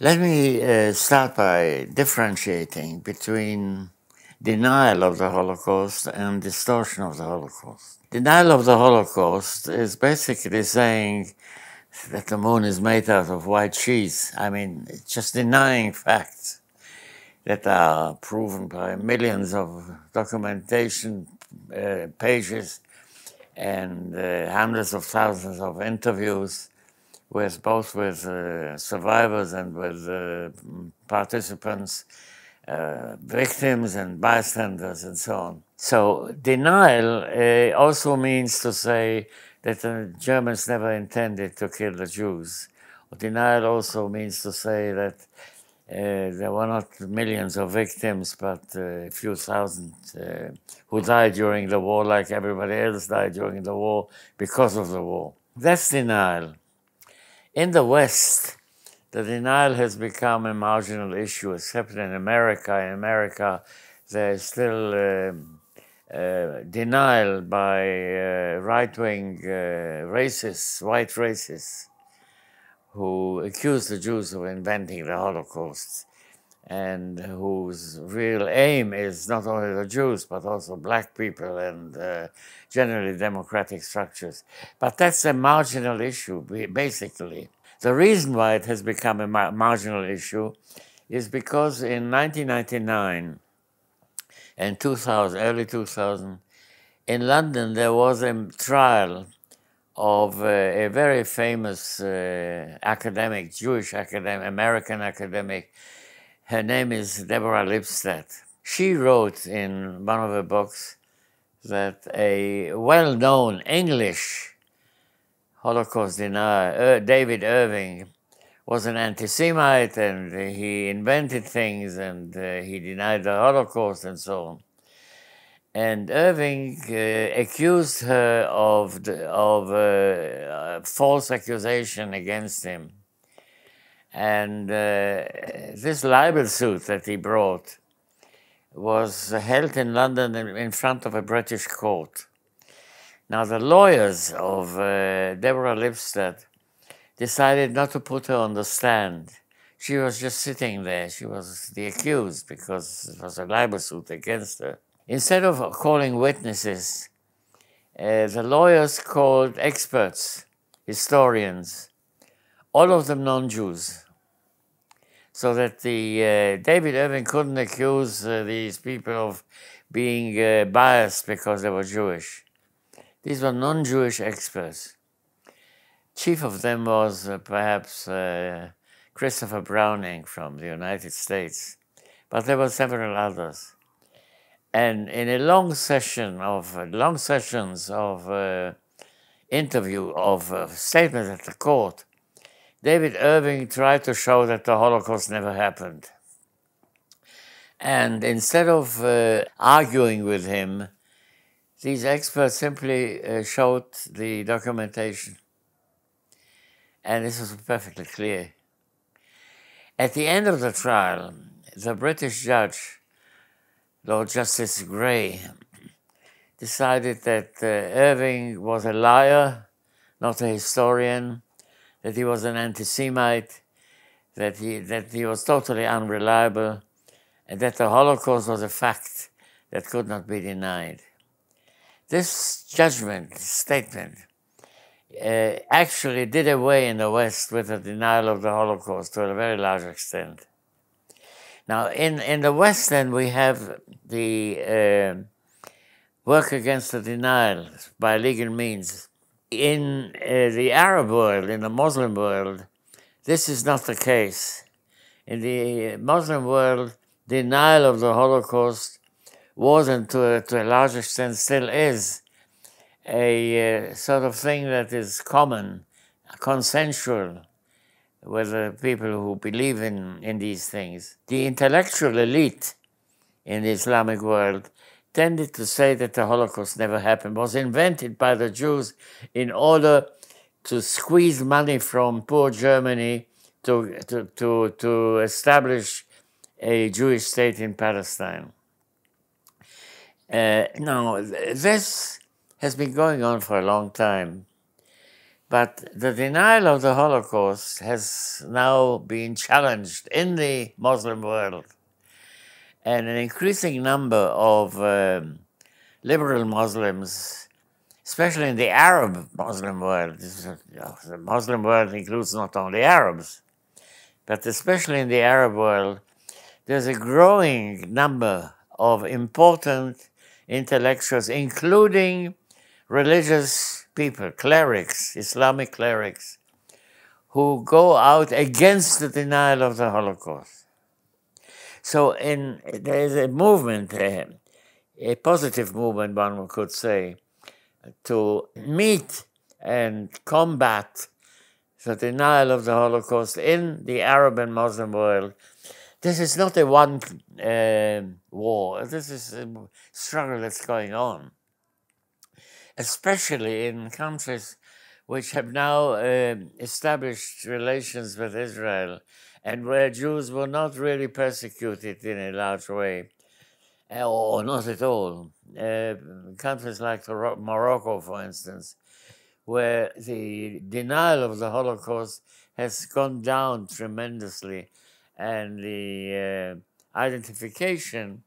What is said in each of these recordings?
Let me uh, start by differentiating between denial of the Holocaust and distortion of the Holocaust. Denial of the Holocaust is basically saying that the moon is made out of white cheese. I mean, just denying facts that are proven by millions of documentation uh, pages and uh, hundreds of thousands of interviews with both with uh, survivors and with uh, participants, uh, victims and bystanders and so on. So denial uh, also means to say that the Germans never intended to kill the Jews. Denial also means to say that uh, there were not millions of victims, but uh, a few thousand who died during the war, like everybody else died during the war because of the war. That's denial. In the West, the denial has become a marginal issue, except in America. In America, there is still uh, uh, denial by uh, right wing uh, racists, white racists, who accuse the Jews of inventing the Holocaust and whose real aim is not only the Jews, but also black people and uh, generally democratic structures. But that's a marginal issue, basically. The reason why it has become a mar marginal issue is because in 1999 and 2000, early 2000, in London there was a trial of uh, a very famous uh, academic, Jewish academic, American academic, her name is Deborah Lipstadt. She wrote in one of her books that a well known English Holocaust denier, uh, David Irving, was an anti Semite and he invented things and uh, he denied the Holocaust and so on. And Irving uh, accused her of, the, of uh, false accusation against him and uh, this libel suit that he brought was held in London in front of a British court. Now, the lawyers of uh, Deborah Lipstadt decided not to put her on the stand. She was just sitting there. She was the accused because it was a libel suit against her. Instead of calling witnesses, uh, the lawyers called experts, historians, all of them non-Jews. So that the uh, David Irving couldn't accuse uh, these people of being uh, biased because they were Jewish. These were non-Jewish experts. Chief of them was uh, perhaps uh, Christopher Browning from the United States, but there were several others. And in a long session of long sessions of interview of statements at the court, David Irving tried to show that the Holocaust never happened. And instead of uh, arguing with him, these experts simply uh, showed the documentation. And this was perfectly clear. At the end of the trial, the British judge, Lord Justice Gray, decided that uh, Irving was a liar, not a historian, that he was an anti-Semite, that he, that he was totally unreliable, and that the Holocaust was a fact that could not be denied. This judgment, statement, uh, actually did away in the West with the denial of the Holocaust to a very large extent. Now, in, in the West, then, we have the uh, work against the denial by legal means in uh, the Arab world, in the Muslim world, this is not the case. In the Muslim world, denial of the Holocaust was and to a, to a large extent still is a uh, sort of thing that is common, consensual with the people who believe in, in these things. The intellectual elite in the Islamic world tended to say that the Holocaust never happened, was invented by the Jews in order to squeeze money from poor Germany to, to, to, to establish a Jewish state in Palestine. Uh, now, this has been going on for a long time. But the denial of the Holocaust has now been challenged in the Muslim world. And an increasing number of um, liberal Muslims, especially in the Arab Muslim world, the Muslim world includes not only Arabs, but especially in the Arab world, there's a growing number of important intellectuals, including religious people, clerics, Islamic clerics, who go out against the denial of the Holocaust. So in, there is a movement, a positive movement, one could say, to meet and combat the denial of the Holocaust in the Arab and Muslim world. This is not a one uh, war. This is a struggle that's going on, especially in countries which have now uh, established relations with Israel and where Jews were not really persecuted in a large way, uh, or not at all. Uh, countries like Morocco, for instance, where the denial of the Holocaust has gone down tremendously, and the uh, identification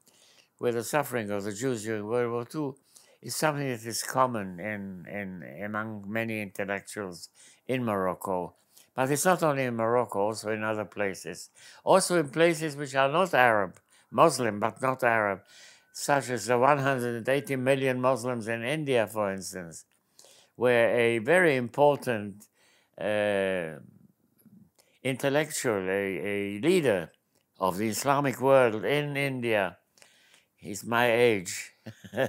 with the suffering of the Jews during World War II is something that is common in, in among many intellectuals in Morocco. But it's not only in Morocco, also in other places. Also in places which are not Arab, Muslim, but not Arab, such as the 180 million Muslims in India, for instance, where a very important uh, intellectual, a, a leader of the Islamic world in India, he's my age. uh,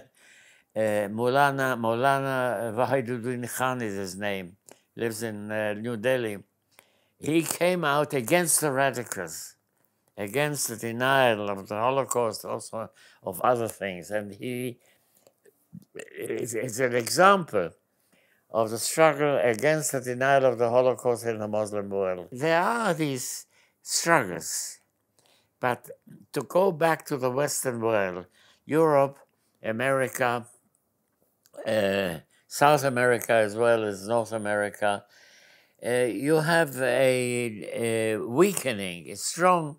Maulana, Maulana Wahiduddin Khan is his name, lives in uh, New Delhi. He came out against the radicals, against the denial of the Holocaust, also of other things. And he is an example of the struggle against the denial of the Holocaust in the Muslim world. There are these struggles, but to go back to the Western world, Europe, America, uh, South America as well as North America, uh, you have a, a, weakening, a strong,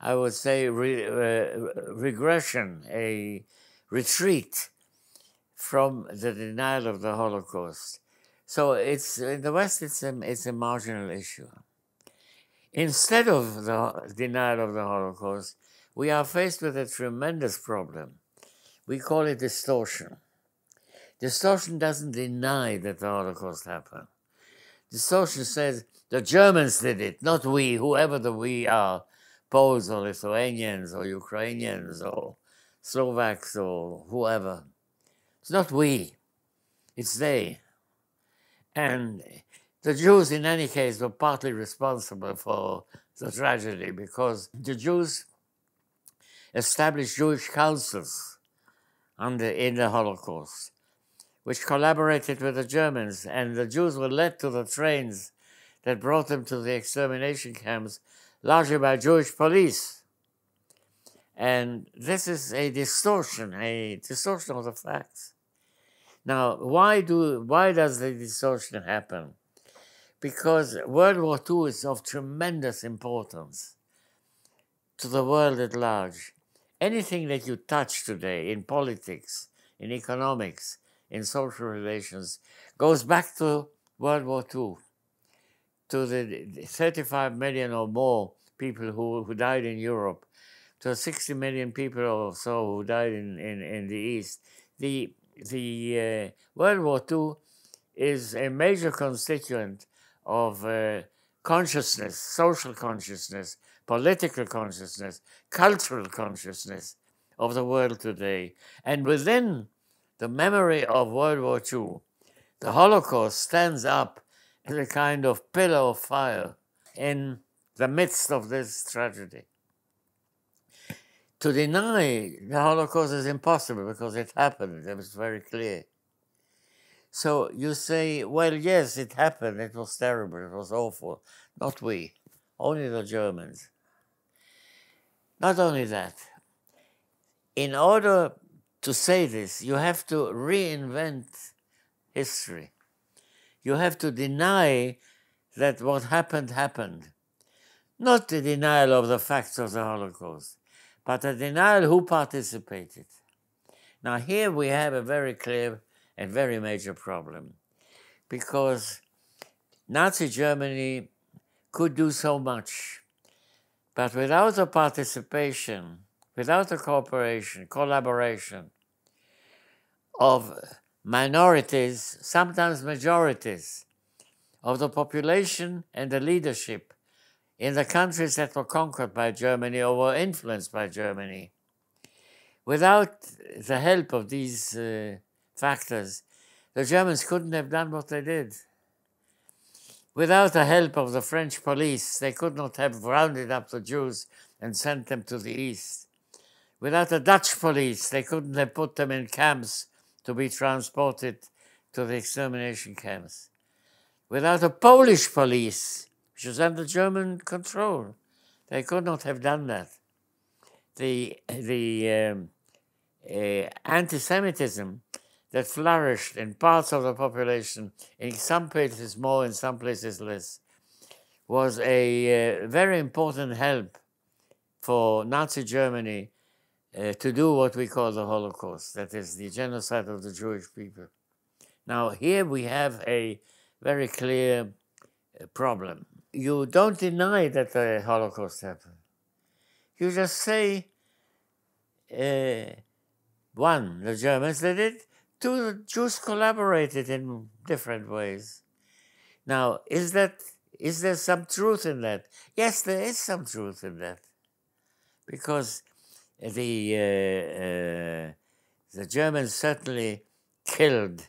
I would say, re, uh, regression, a retreat from the denial of the Holocaust. So it's in the West. It's a it's a marginal issue. Instead of the denial of the Holocaust, we are faced with a tremendous problem. We call it distortion. Distortion doesn't deny that the Holocaust happened. Distortion says the Germans did it, not we, whoever the we are, Poles or Lithuanians or Ukrainians or Slovaks or whoever. It's not we, it's they. And the Jews, in any case, were partly responsible for the tragedy because the Jews established Jewish councils under, in the Holocaust, which collaborated with the Germans, and the Jews were led to the trains that brought them to the extermination camps, largely by Jewish police. And this is a distortion, a distortion of the facts. Now, why do why does the distortion happen? Because World War II is of tremendous importance to the world at large. Anything that you touch today in politics, in economics, in social relations, goes back to World War II, to the 35 million or more people who, who died in Europe, to 60 million people or so who died in, in, in the East. The the uh, World War II is a major constituent of uh, consciousness, social consciousness, political consciousness, cultural consciousness of the world today. And within the memory of World War II, the Holocaust stands up as a kind of pillar of fire in the midst of this tragedy to deny the Holocaust is impossible because it happened. It was very clear. So you say, well, yes, it happened. It was terrible. It was awful. Not we, only the Germans. Not only that, in order to say this, you have to reinvent history. you have to deny that what happened happened. Not the denial of the facts of the Holocaust, but a denial who participated. Now, here we have a very clear and very major problem because Nazi Germany could do so much, but without the participation, without the cooperation, collaboration of minorities, sometimes majorities, of the population and the leadership in the countries that were conquered by Germany or were influenced by Germany. Without the help of these uh, factors, the Germans couldn't have done what they did. Without the help of the French police, they could not have rounded up the Jews and sent them to the east. Without the Dutch police, they couldn't have put them in camps to be transported to the extermination camps. Without the Polish police, which was under German control, they could not have done that. The, the um, uh, anti-Semitism that flourished in parts of the population, in some places more, in some places less, was a uh, very important help for Nazi Germany uh, to do what we call the Holocaust, that is the genocide of the Jewish people. Now, here we have a very clear uh, problem. You don't deny that the Holocaust happened. You just say, uh, one, the Germans did it, two, the Jews collaborated in different ways. Now, is that is there some truth in that? Yes, there is some truth in that, because the uh, uh, the Germans certainly killed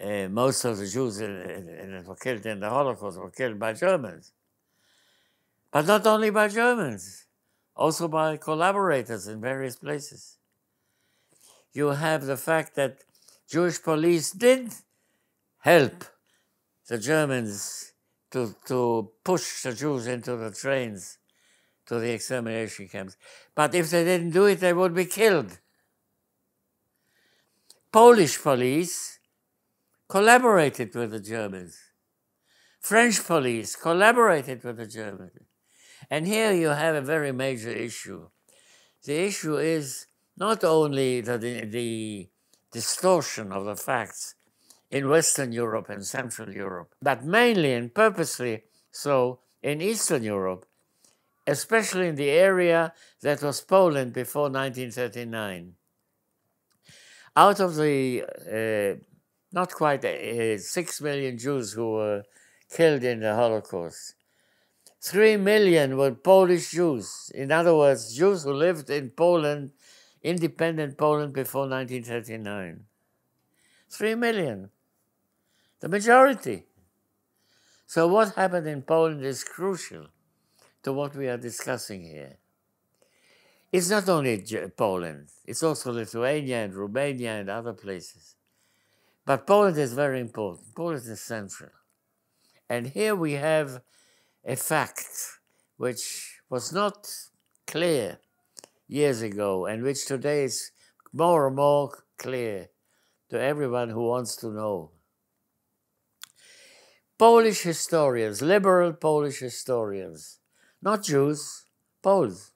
uh, most of the Jews that were killed in the Holocaust were killed by Germans, but not only by Germans, also by collaborators in various places. You have the fact that Jewish police did help the Germans to, to push the Jews into the trains to the extermination camps. But if they didn't do it, they would be killed. Polish police collaborated with the Germans. French police collaborated with the Germans. And here you have a very major issue. The issue is not only the, the, the distortion of the facts in Western Europe and Central Europe, but mainly and purposely so in Eastern Europe, especially in the area that was Poland before 1939. Out of the uh, not quite uh, six million Jews who were killed in the Holocaust, three million were Polish Jews. In other words, Jews who lived in Poland, independent Poland before 1939. Three million, the majority. So, what happened in Poland is crucial to what we are discussing here. It's not only Poland, it's also Lithuania and Romania and other places. But Poland is very important. Poland is central. And here we have a fact which was not clear years ago and which today is more and more clear to everyone who wants to know. Polish historians, liberal Polish historians, not Jews, Poles,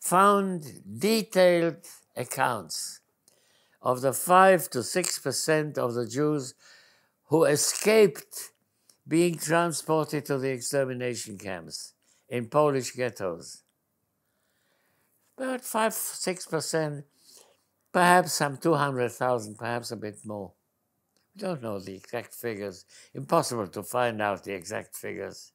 found detailed accounts of the 5 to 6% of the Jews who escaped being transported to the extermination camps in Polish ghettos. About 5 6%, perhaps some 200,000, perhaps a bit more. We don't know the exact figures. Impossible to find out the exact figures.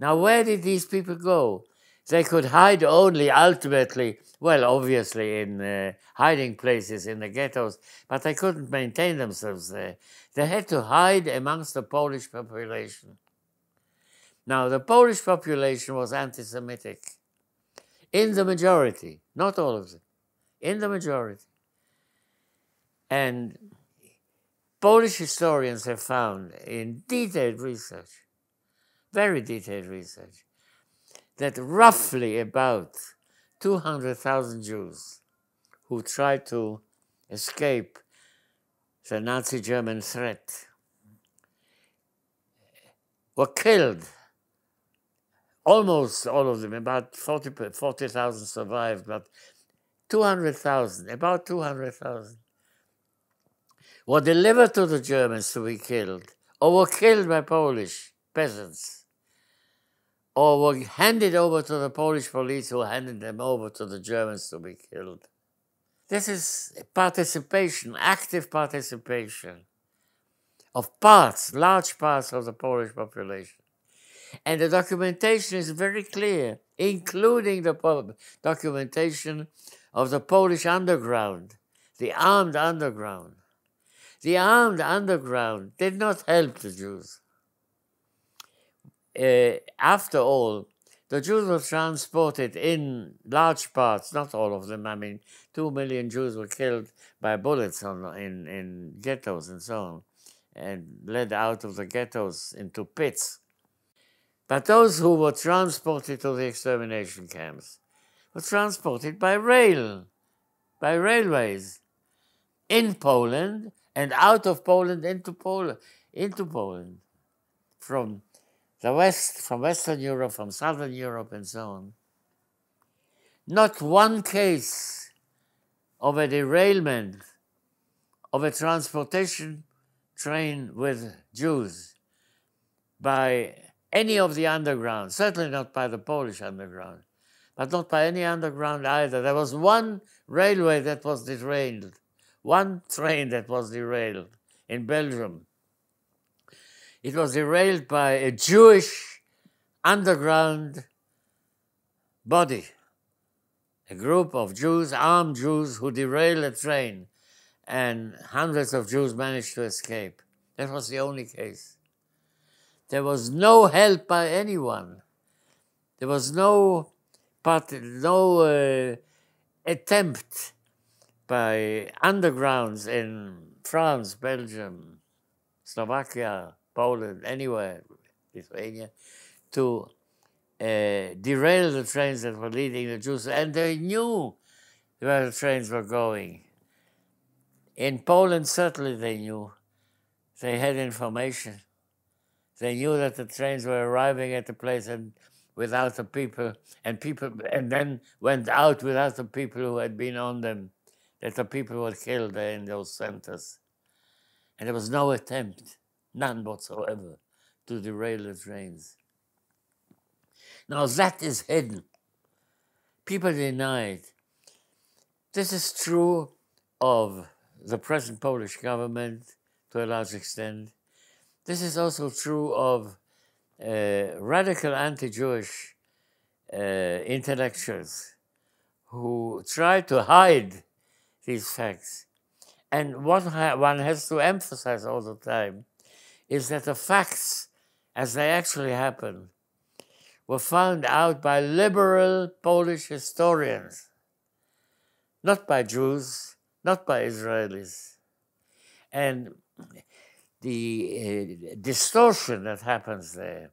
Now, where did these people go? They could hide only ultimately, well, obviously in uh, hiding places in the ghettos, but they couldn't maintain themselves there. They had to hide amongst the Polish population. Now, the Polish population was anti Semitic in the majority, not all of them, in the majority. And Polish historians have found in detailed research very detailed research, that roughly about 200,000 Jews who tried to escape the Nazi German threat, were killed. Almost all of them, about 40,000 40, survived, but 200,000, about 200,000, were delivered to the Germans to be killed, or were killed by Polish peasants, or were handed over to the Polish police who handed them over to the Germans to be killed. This is participation, active participation of parts, large parts of the Polish population. And the documentation is very clear, including the documentation of the Polish underground, the armed underground. The armed underground did not help the Jews. Uh, after all, the Jews were transported in large parts, not all of them. I mean, two million Jews were killed by bullets on, in, in ghettos and so on, and led out of the ghettos into pits. But those who were transported to the extermination camps were transported by rail, by railways, in Poland and out of Poland into Poland, into Poland, from the West, from Western Europe, from Southern Europe, and so on. Not one case of a derailment of a transportation train with Jews by any of the underground, certainly not by the Polish underground, but not by any underground either. There was one railway that was derailed, one train that was derailed in Belgium it was derailed by a Jewish underground body, a group of Jews, armed Jews, who derailed a train, and hundreds of Jews managed to escape. That was the only case. There was no help by anyone. There was no part, no uh, attempt by undergrounds in France, Belgium, Slovakia, Poland, anywhere, Lithuania, to uh, derail the trains that were leading the Jews, and they knew where the trains were going. In Poland, certainly they knew. They had information. They knew that the trains were arriving at the place and without the people, and people, and then went out without the people who had been on them. That the people were killed in those centers, and there was no attempt none whatsoever, to derail the trains. Now that is hidden. People deny it. This is true of the present Polish government to a large extent. This is also true of uh, radical anti Jewish uh, intellectuals who try to hide these facts. And what one has to emphasize all the time is that the facts, as they actually happened, were found out by liberal Polish historians, not by Jews, not by Israelis. And the uh, distortion that happens there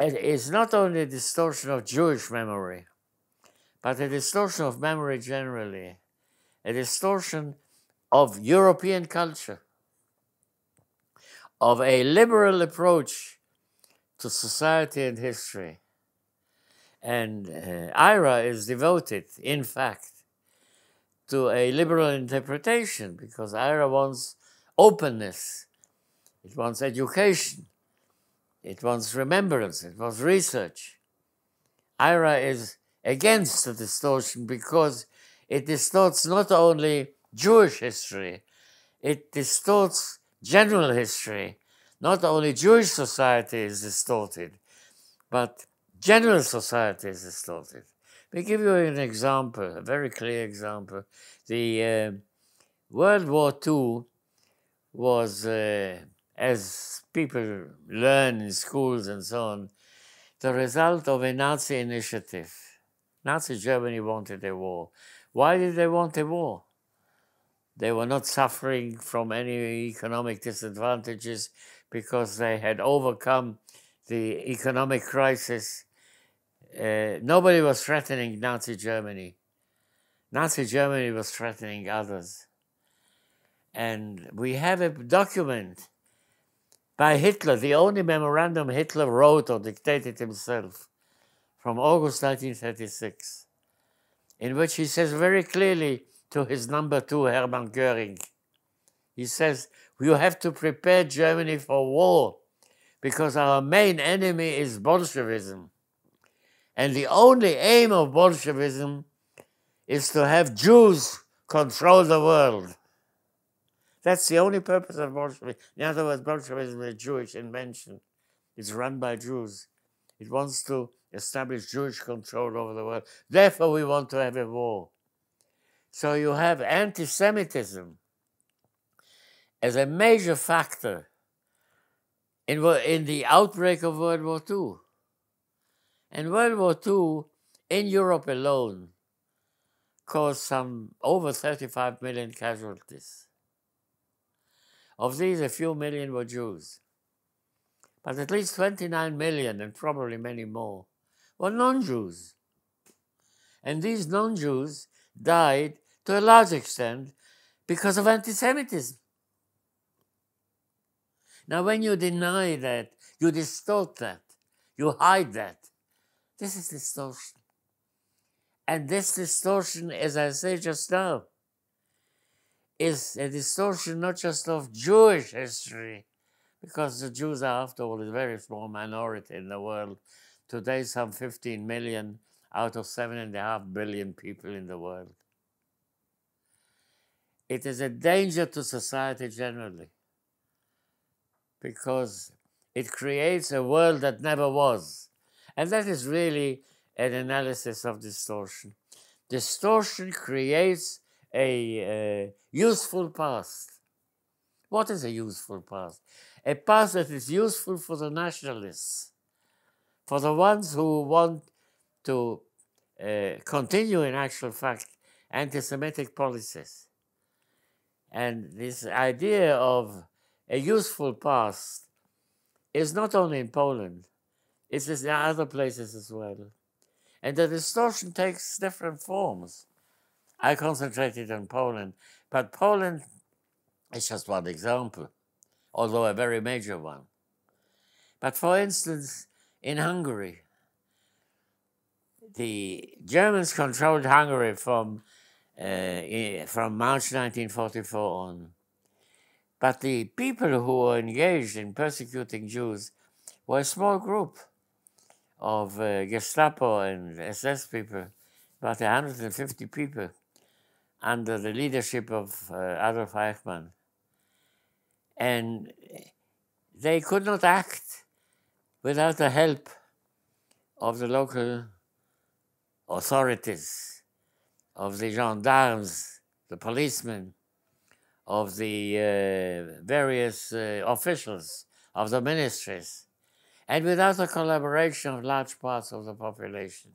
is not only a distortion of Jewish memory, but a distortion of memory generally, a distortion of European culture of a liberal approach to society and history. And uh, IHRA is devoted, in fact, to a liberal interpretation because IHRA wants openness, it wants education, it wants remembrance, it wants research. IHRA is against the distortion because it distorts not only Jewish history, it distorts general history, not only Jewish society is distorted, but general society is distorted. We give you an example, a very clear example. The uh, World War II was, uh, as people learn in schools and so on, the result of a Nazi initiative. Nazi Germany wanted a war. Why did they want a war? They were not suffering from any economic disadvantages because they had overcome the economic crisis. Uh, nobody was threatening Nazi Germany. Nazi Germany was threatening others. And we have a document by Hitler, the only memorandum Hitler wrote or dictated himself from August 1936, in which he says very clearly to his number two, Hermann Goering, he says, You have to prepare Germany for war because our main enemy is Bolshevism. And the only aim of Bolshevism is to have Jews control the world. That's the only purpose of Bolshevism. In other words, Bolshevism is a Jewish invention. It's run by Jews. It wants to establish Jewish control over the world. Therefore, we want to have a war. So you have anti Semitism as a major factor in, in the outbreak of World War II. And World War II, in Europe alone, caused some over 35 million casualties. Of these, a few million were Jews. But at least 29 million, and probably many more, were non Jews. And these non Jews died to a large extent because of anti Semitism. Now, when you deny that, you distort that, you hide that. This is distortion. And this distortion, as I say just now, is a distortion not just of Jewish history, because the Jews are, after all, a very small minority in the world. Today, some 15 million out of 7.5 billion people in the world. It is a danger to society generally because it creates a world that never was. And that is really an analysis of distortion. Distortion creates a uh, useful past. What is a useful past? A past that is useful for the nationalists, for the ones who want to uh, continue, in actual fact, anti Semitic policies. And this idea of a useful past is not only in Poland, it's in other places as well. And the distortion takes different forms. I concentrated on Poland, but Poland is just one example, although a very major one. But for instance, in Hungary, the Germans controlled Hungary from, from March 1944 on. But the people who were engaged in persecuting Jews were a small group of uh, Gestapo and SS people, about 150 people under the leadership of uh, Adolf Eichmann. And they could not act without the help of the local authorities, of the gendarmes, the policemen, of the uh, various uh, officials of the ministries, and without the collaboration of large parts of the population.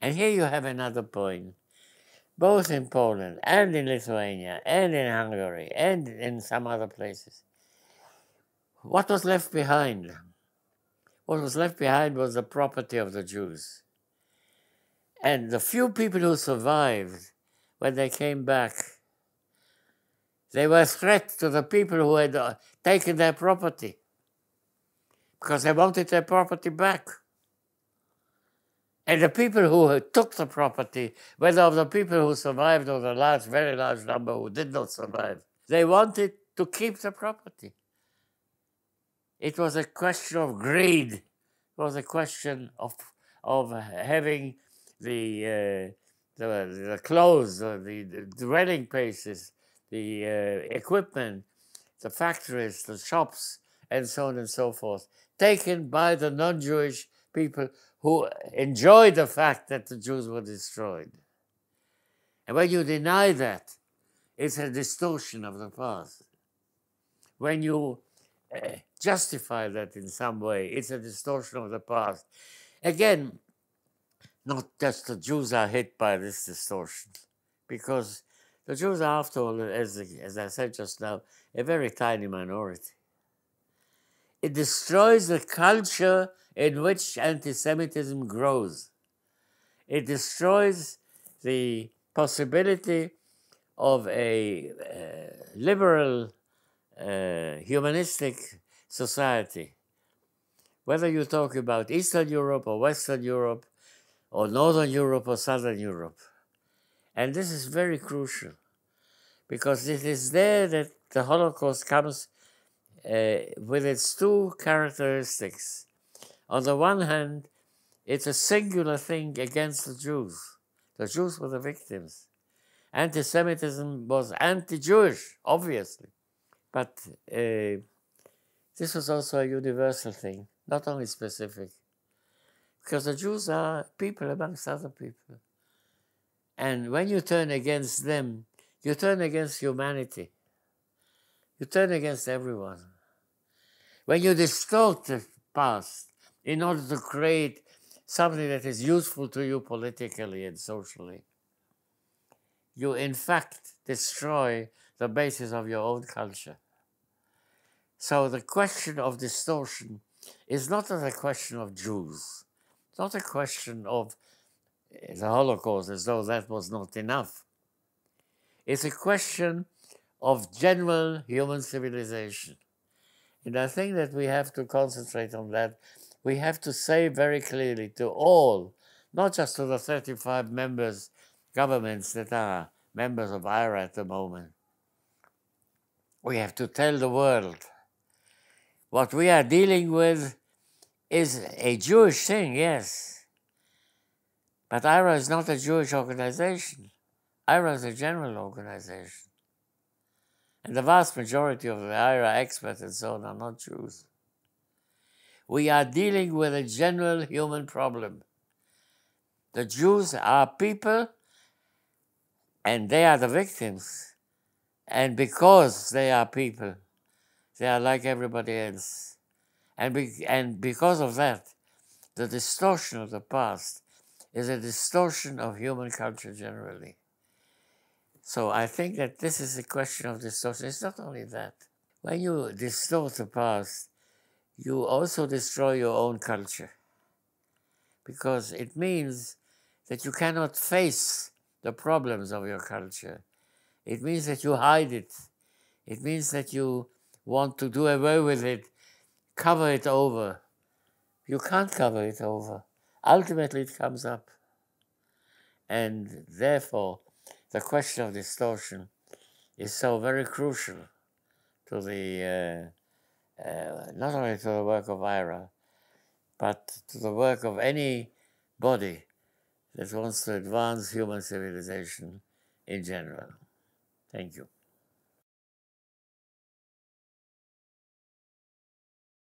And here you have another point both in Poland and in Lithuania and in Hungary and in some other places. What was left behind? What was left behind was the property of the Jews. And the few people who survived when they came back, they were a threat to the people who had uh, taken their property because they wanted their property back. And the people who took the property, whether of the people who survived or the large, very large number who did not survive, they wanted to keep the property. It was a question of greed. It was a question of, of having the, uh, the, the clothes, the, the dwelling places, the uh, equipment, the factories, the shops, and so on and so forth, taken by the non Jewish people who enjoyed the fact that the Jews were destroyed. And when you deny that, it's a distortion of the past. When you uh, justify that in some way, it's a distortion of the past. Again, not just the Jews are hit by this distortion, because the Jews are, after all, as, as I said just now, a very tiny minority. It destroys the culture in which anti Semitism grows. It destroys the possibility of a uh, liberal, uh, humanistic society, whether you talk about Eastern Europe or Western Europe, or Northern Europe or Southern Europe. And this is very crucial because it is there that the Holocaust comes uh, with its two characteristics. On the one hand, it's a singular thing against the Jews. The Jews were the victims. Anti Semitism was anti Jewish, obviously. But uh, this was also a universal thing, not only specific. Because the Jews are people amongst other people. And when you turn against them, you turn against humanity. You turn against everyone. When you distort the past in order to create something that is useful to you politically and socially, you in fact destroy the basis of your own culture. So the question of distortion is not a question of Jews not a question of eh, the Holocaust as though that was not enough. It's a question of general human civilization. And I think that we have to concentrate on that. We have to say very clearly to all, not just to the 35 members, governments that are members of IHRA at the moment. We have to tell the world what we are dealing with is a Jewish thing, yes. But IHRA is not a Jewish organization. IHRA is a general organization. And the vast majority of the IHRA experts and so on are not Jews. We are dealing with a general human problem. The Jews are people and they are the victims. And because they are people, they are like everybody else. And, be, and because of that, the distortion of the past is a distortion of human culture generally. So I think that this is a question of distortion. It's not only that. When you distort the past, you also destroy your own culture. Because it means that you cannot face the problems of your culture. It means that you hide it. It means that you want to do away with it cover it over. You can't cover it over. Ultimately, it comes up. And therefore, the question of distortion is so very crucial to the, uh, uh, not only to the work of IHRA, but to the work of any body that wants to advance human civilization in general. Thank you.